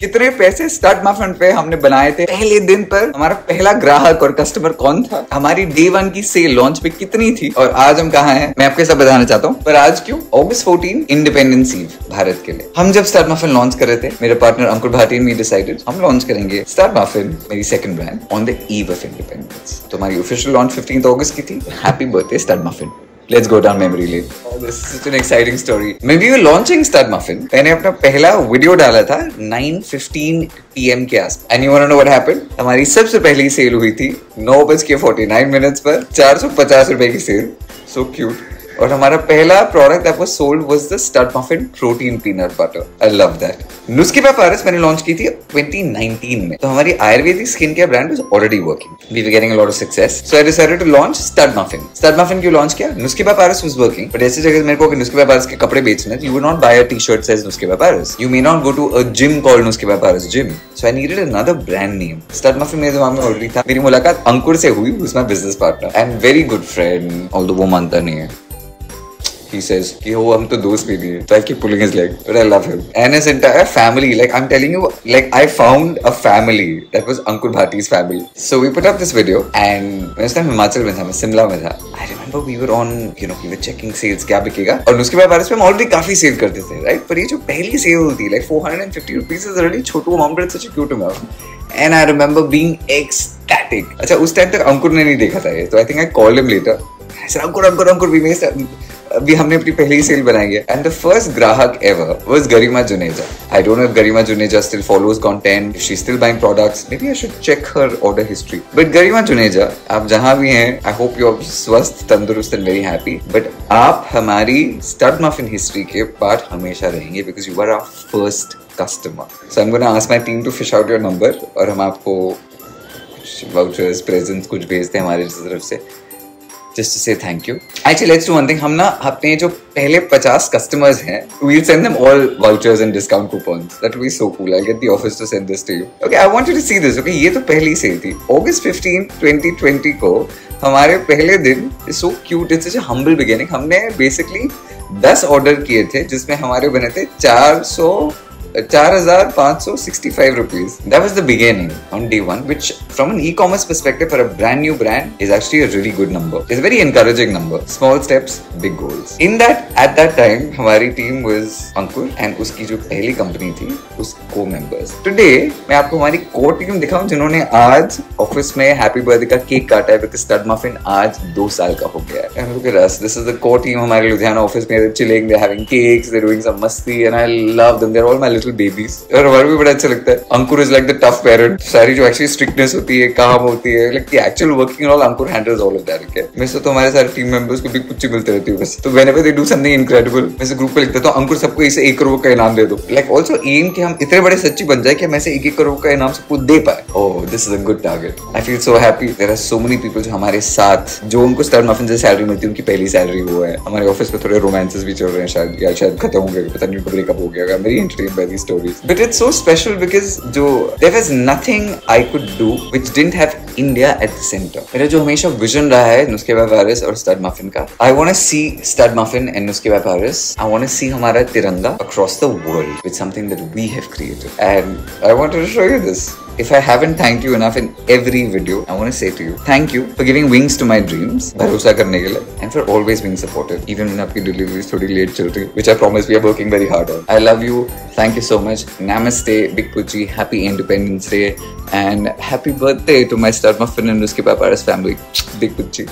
कितने पैसे start muffin पे हमने बनाए थे पहले दिन पर? हमारा पहला ग्राहक और कस्टमर कौन था? हमारी डे वन की सेल लॉन्च पे कितनी थी? और आज हम कहा हैं? मैं आपके साथ बताना चाहता हूँ। पर आज क्यों? ऑगस्ट 14 इंडिपेंडेंस ईव भारत के लिए। हम जब स्टार्ट मफिन लॉन्च कर रहे थे, मेरे partner Ankur Bhati me decided हम लॉन्च करेंगे स्टार्ट मफिन मेरी second brand on the eve of independence तो हमारी ऑफिशियल लॉन्च फिफ्टीन अगस्त की थी। Happy birthday start muffin Down memory lane. Oh, this is such an exciting story. When we were launching Stud Muffin, मैंने अपना पहला video डाला था 9:15 पीएम के आस and you want know what happened हमारी सबसे पहली सेल हुई थी 9 बज के 49 मिनट्स पर 450 रुपए की सेल सो so क्यूट और हमारा पहला product that was sold was the stud muffin protein peanut butter I love that Nuskhe Pe Paras मैंने लॉन्च की थी 2019 में। तो हमारी Ayurvedic skin care brand was already working we were getting a lot of success so I decided to launch stud muffin stud muffin क्यों launch किया? नुस्खे पे पारस was working but ऐसी जगह मेरे को नुस्खे पे पारस के कपड़े बेचने you will not buy a T-shirt says Nuskhe Pe Paras you may not go to a gym called Nuskhe Pe Paras gym so I needed another brand name stud muffin मेरे दिमाग में ऑलरेडी था। मेरी मुलाकात अंकुर से हुई is my business partner and very good friend although वो मानता नहीं है। He says कि वो हम तो दोस्त भी है so I pulling his leg but I love him and his entire family like I'm telling you like I found a family that was Ankur Bhati's family so we put up this video and मैं उस time Himachal में था मैं शिमला में था I remember we were on you know we were checking sales क्या बिकेगा और उसके बाद बारिश में हम ऑलरेडी काफ़ी सेल करते थे राइट पर ये जो पहली सेल होती like 450 rupees is really छोटू amount but it's such a cute amount and I remember being ecstatic अच्छा उस टाइम तक अंकुर ने नहीं देखा था ये तो think I called him later I said अभी हमने अपनी पहली सेल बनाई है। एंड द फ़र्स्ट ग्राहक ever was Garima Juneja I don't know Garima Juneja still content she still buying products maybe I should check her order history but Garima Juneja आप जहाँ भी हैं आई होप यू आर स्वस्थ, तंदुरुस्त and very happy but आप हमारी stud muffin history के part हमेशा रहेंगे because you are our first customer so I am gonna ask my team to fish out your number और हम आपको वाउचर्स प्रेजेंट्स कुछ भेजते हैं हमारी तरफ़ से। To say thank you. Actually, let's do one thing. हम ना अपने जो पहले 50 customers हैं, them all vouchers and discount coupons. That will be so cool. I'll get the office to send this to you. Okay, I want you to see this. Okay, ये तो पहली cell थी. August 15, 2020 को हमारे पहले दिन so cute it's such humble beginning हमने basically 10 order किए थे जिसमें हमारे बने थे 400 4,565 rupees. That was the beginning on day one, which from an e-commerce perspective for a brand new brand is actually a really good number. It's a very encouraging number. Small steps, big goals. In that, at that time, हमारी team was Ankur and उसकी जो पहली company थी उस को members today मैं आपको हमारी कोर टीम दिखाऊँ जिन्होंने आज ऑफ़िस में हैप्पी बर्थडे का केक काटा है बिकॉज़ स्टड मफिन आज दो साल का हो गया है look at us this is the core team हमारे लुधियाना ऑफ़िस में they're chilling they're having cakes they're doing some मस्ती and I love them they're all my little little babies और हमारा भी बड़ा अच्छा लगता है। Ankur is like the tough parent सारी जो एक्चुअली स्ट्रिक्टनेस होती है, काम होती है like the actual working all Ankur handles all of that मैं तो हमारे सारे टीम मेंबर्स को भी कुछ मिलते रहती है बस तो whenever they do something incredible मैं से ग्रुप पे लिखता तो अंकुर सबको इसे एक करोड़ का इनाम दे दो। लाइक ऑल्सो एम कि हम इतने बड़े सच्ची बन जाए कि हम ऐसे एक एक करोड़ का इनाम सबको दे पाए। ओह this is a good target I feel so happy there are so many people जो हमारे साथ, जो उनको स्टार मफिन से सैलरी मिलती है, उनकी पहली सैलरी वो है। हमारे ऑफ़िस में थोड़े रोमांसेस भी चल रहे हैं शायद, या शायद खत्म हो गए पता नहीं ब्रेकअप हो गया मेरी entertain by stories. Stories but it's so special because जो there was nothing I could do which didn't have India at the center. मेरा जो हमेशा विजन रहा है नुस्खे पारिस और स्टड मफिन का I want to see stud muffin and नुस्खे Paris I want to see हमारा तिरंगा across the world with something that we have created and I wanted to show you this. If I haven't thanked you enough in every video, I want to say to you, thank you for giving wings to my dreams, भरोसा करने के लिए, and for always being supportive, even when आपकी deliveries थोड़ी late चल रही, which I promise we are working very hard on. I love you. Thank you so much. Namaste, Big Pucci. Happy Independence Day, and happy birthday to my Star Muffin and Ruski Paparas family. Big Pucci.